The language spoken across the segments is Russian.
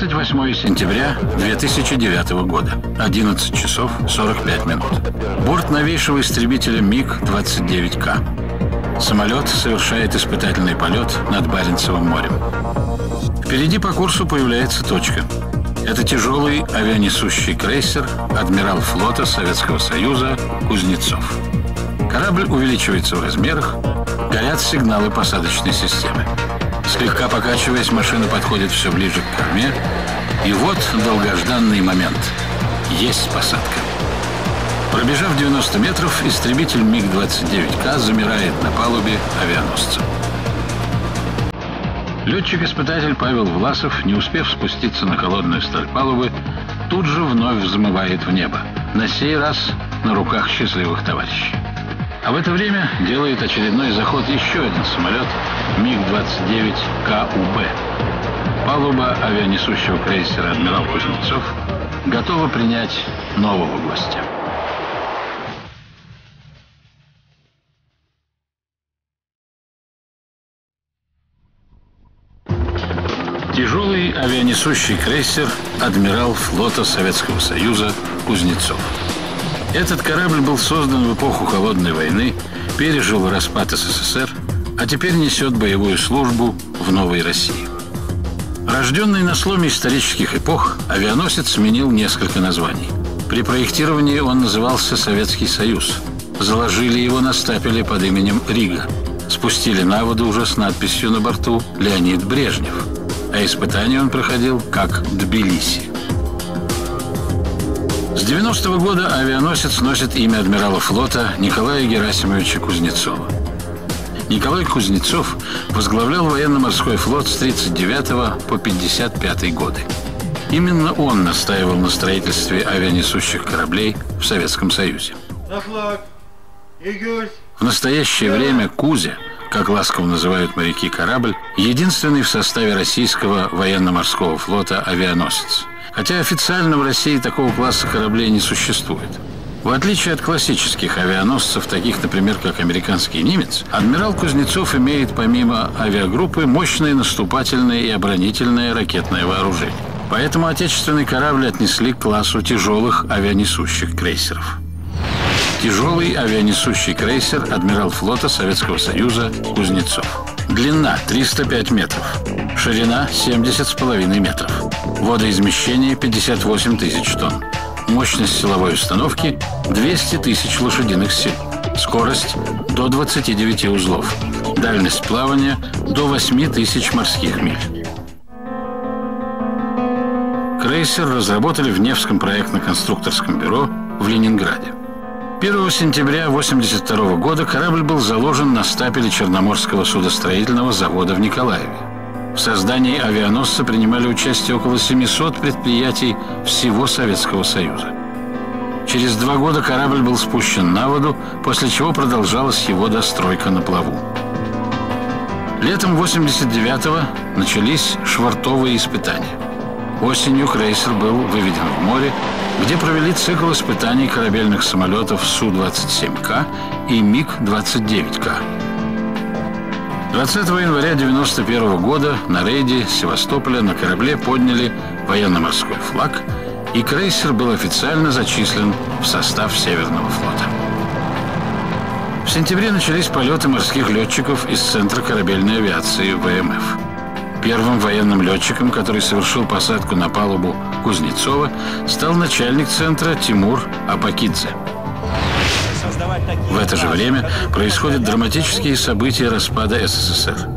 28 сентября 2009 года, 11 часов 45 минут. Борт новейшего истребителя МиГ-29К. Самолет совершает испытательный полет над Баренцевым морем. Впереди по курсу появляется точка. Это тяжелый авианесущий крейсер «Адмирал флота Советского Союза» Кузнецов. Корабль увеличивается в размерах, горят сигналы посадочной системы. Слегка покачиваясь, машина подходит все ближе к корме. И вот долгожданный момент. Есть посадка. Пробежав 90 метров, истребитель МиГ-29К замирает на палубе авианосца. Летчик-испытатель Павел Власов, не успев спуститься на холодную сталь палубы, тут же вновь взмывает в небо. На сей раз на руках счастливых товарищей. А в это время делает очередной заход еще один самолет МиГ-29 КУБ. Палуба авианесущего крейсера «Адмирал Кузнецов» готова принять нового гостя. Тяжелый авианесущий крейсер «Адмирал флота Советского Союза» Кузнецов. Этот корабль был создан в эпоху Холодной войны, пережил распад СССР, а теперь несет боевую службу в новой России. Рожденный на сломе исторических эпох, авианосец сменил несколько названий. При проектировании он назывался Советский Союз. Заложили его на стапеле под именем Рига. Спустили на воду уже с надписью на борту «Леонид Брежнев». А испытание он проходил как Тбилиси. С 90-го года авианосец носит имя адмирала флота Николая Герасимовича Кузнецова. Николай Кузнецов возглавлял военно-морской флот с 39 по 55 годы. Именно он настаивал на строительстве авианесущих кораблей в Советском Союзе. В настоящее время Кузя, как ласково называют моряки корабль, единственный в составе российского военно-морского флота авианосец – Хотя официально в России такого класса кораблей не существует. В отличие от классических авианосцев, таких, например, как американский немец, адмирал Кузнецов имеет помимо авиагруппы мощное наступательное и оборонительное ракетное вооружение. Поэтому отечественный корабль отнесли к классу тяжелых авианесущих крейсеров. Тяжелый авианесущий крейсер «Адмирал флота Советского Союза» Кузнецов. Длина 305 метров. Ширина 70,5 метров. Водоизмещение 58 тысяч тонн. Мощность силовой установки 200 тысяч лошадиных сил. Скорость до 29 узлов. Дальность плавания до 8 тысяч морских миль. Крейсер разработали в Невском проектно-конструкторском бюро в Ленинграде. 1 сентября 1982 года корабль был заложен на стапеле Черноморского судостроительного завода в Николаеве. В создании авианосца принимали участие около 700 предприятий всего Советского Союза. Через два года корабль был спущен на воду, после чего продолжалась его достройка на плаву. Летом 89-го начались швартовые испытания. Осенью крейсер был выведен в море, где провели цикл испытаний корабельных самолетов Су-27К и МиГ-29К. 20 января 1991 года на рейде Севастополя на корабле подняли военно-морской флаг, и крейсер был официально зачислен в состав Северного флота. В сентябре начались полеты морских летчиков из Центра корабельной авиации ВМФ. Первым военным летчиком, который совершил посадку на палубу Кузнецова, стал начальник центра Тимур Апакидзе – в это же время происходят драматические события распада СССР.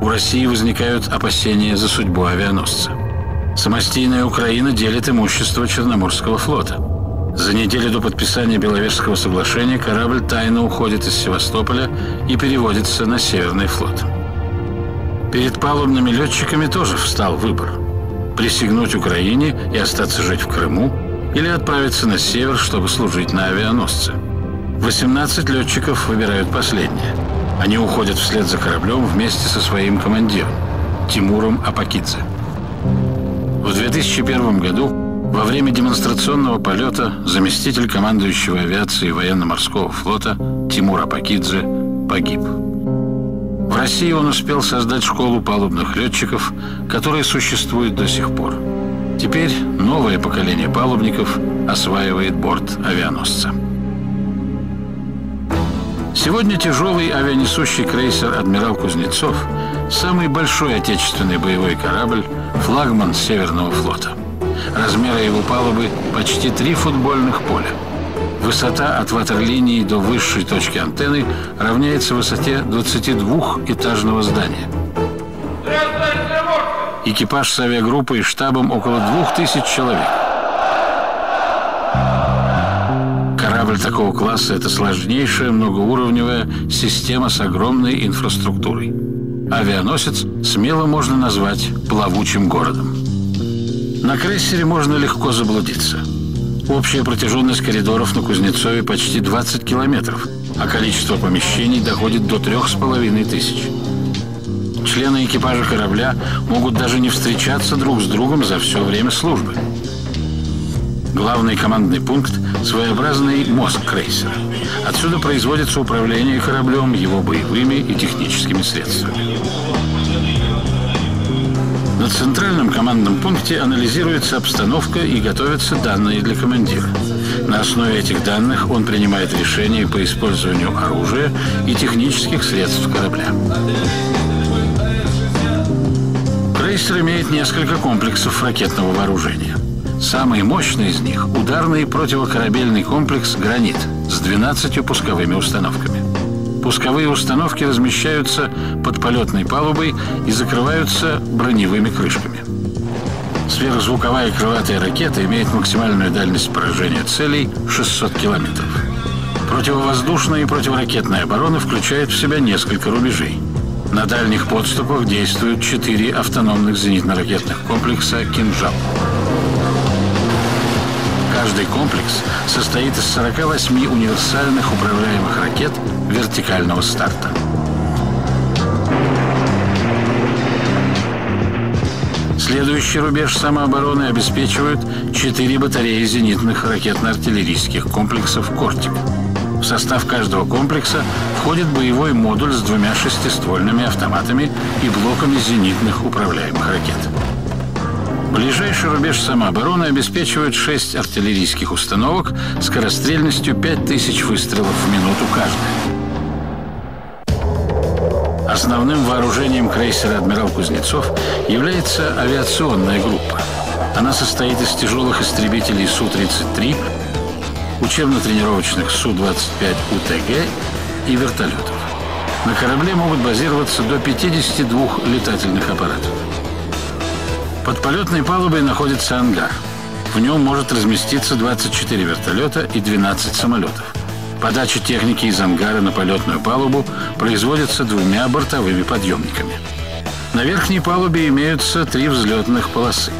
У России возникают опасения за судьбу авианосца. Самостийная Украина делит имущество Черноморского флота. За неделю до подписания Беловежского соглашения корабль тайно уходит из Севастополя и переводится на Северный флот. Перед палубными летчиками тоже встал выбор – присягнуть Украине и остаться жить в Крыму или отправиться на север, чтобы служить на авианосце – 18 летчиков выбирают последнее. Они уходят вслед за кораблем вместе со своим командиром Тимуром Апакидзе. В 2001 году во время демонстрационного полета заместитель командующего авиации военно-морского флота Тимур Апакидзе погиб. России он успел создать школу палубных летчиков, которая существует до сих пор. Теперь новое поколение палубников осваивает борт авианосца. Сегодня тяжелый авианесущий крейсер «Адмирал Кузнецов» – самый большой отечественный боевой корабль, флагман Северного флота. Размеры его палубы – почти три футбольных поля. Высота от ватерлинии до высшей точки антенны равняется высоте 22-этажного здания. Экипаж с авиагруппой и штабом около 2000 человек. Корабль такого класса – это сложнейшая многоуровневая система с огромной инфраструктурой. Авианосец смело можно назвать плавучим городом. На крейсере можно легко заблудиться. Общая протяженность коридоров на Кузнецове почти 20 километров, а количество помещений доходит до трех с половиной тысяч. Члены экипажа корабля могут даже не встречаться друг с другом за все время службы. Главный командный пункт – своеобразный мозг крейсера. Отсюда производится управление кораблем, его боевыми и техническими средствами. На центральном командном пункте анализируется обстановка и готовятся данные для командира. На основе этих данных он принимает решения по использованию оружия и технических средств корабля. Крейсер имеет несколько комплексов ракетного вооружения. Самый мощный из них – ударный противокорабельный комплекс «Гранит» с 12 пусковыми установками. Пусковые установки размещаются под полетной палубой и закрываются броневыми крышками. Сверхзвуковая крылатая ракета имеет максимальную дальность поражения целей 600 километров. Противовоздушная и противоракетная оборона включает в себя несколько рубежей. На дальних подступах действуют четыре автономных зенитно-ракетных комплекса «Кинжал». Каждый комплекс состоит из 48 универсальных управляемых ракет вертикального старта. Следующий рубеж самообороны обеспечивают четыре батареи зенитных ракетно-артиллерийских комплексов «Кортик». В состав каждого комплекса входит боевой модуль с двумя шестиствольными автоматами и блоками зенитных управляемых ракет. Ближайший рубеж самообороны обеспечивает 6 артиллерийских установок скорострельностью 5000 выстрелов в минуту каждая. Основным вооружением крейсера «Адмирал Кузнецов» является авиационная группа. Она состоит из тяжелых истребителей Су-33, учебно-тренировочных Су-25 УТГ и вертолетов. На корабле могут базироваться до 52 летательных аппаратов. Под полетной палубой находится ангар. В нем может разместиться 24 вертолета и 12 самолетов. Подача техники из ангара на полетную палубу производится двумя бортовыми подъемниками. На верхней палубе имеются три взлетных полосы.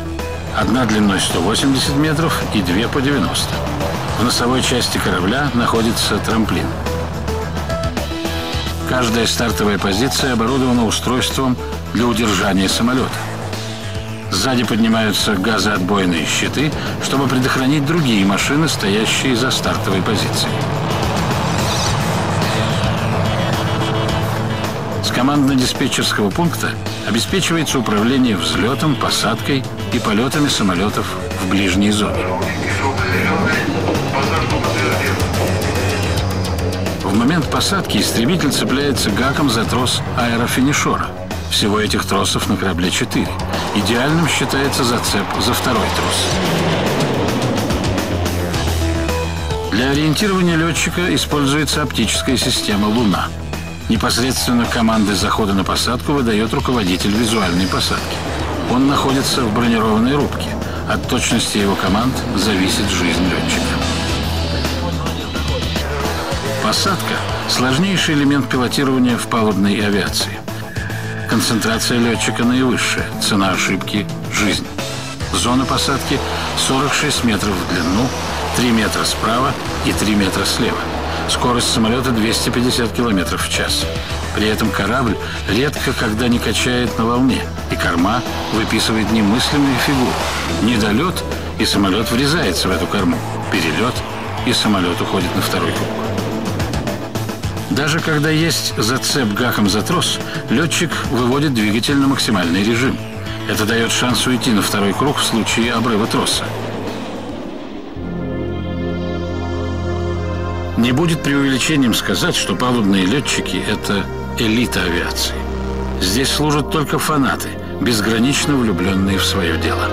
Одна длиной 180 метров и две по 90. В носовой части корабля находится трамплин. Каждая стартовая позиция оборудована устройством для удержания самолета. Сзади поднимаются газоотбойные щиты, чтобы предохранить другие машины, стоящие за стартовой позицией. С командно-диспетчерского пункта обеспечивается управление взлетом, посадкой и полетами самолетов в ближней зоне. В момент посадки истребитель цепляется гаком за трос аэрофинишора – всего этих тросов на корабле 4. Идеальным считается зацеп за второй трос. Для ориентирования летчика используется оптическая система «Луна». Непосредственно команды захода на посадку выдает руководитель визуальной посадки. Он находится в бронированной рубке. От точности его команд зависит жизнь летчика. Посадка – сложнейший элемент пилотирования в палубной авиации. Концентрация летчика наивысшая. Цена ошибки – жизнь. Зона посадки 46 метров в длину, 3 метра справа и 3 метра слева. Скорость самолета 250 километров в час. При этом корабль редко когда не качает на волне, и корма выписывает немыслимые фигуры. Недолет, и самолет врезается в эту корму. Перелет, и самолет уходит на второй круг. Даже когда есть зацеп гаком за трос, летчик выводит двигатель на максимальный режим. Это дает шанс уйти на второй круг в случае обрыва троса. Не будет преувеличением сказать, что палубные летчики – это элита авиации. Здесь служат только фанаты, безгранично влюбленные в свое дело.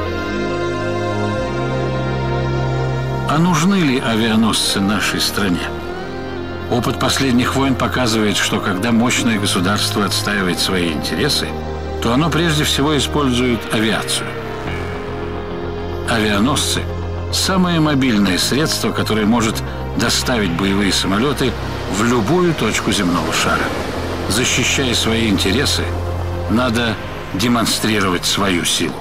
А нужны ли авианосцы нашей стране? Опыт последних войн показывает, что когда мощное государство отстаивает свои интересы, то оно прежде всего использует авиацию. Авианосцы – самое мобильное средство, которое может доставить боевые самолеты в любую точку земного шара. Защищая свои интересы, надо демонстрировать свою силу.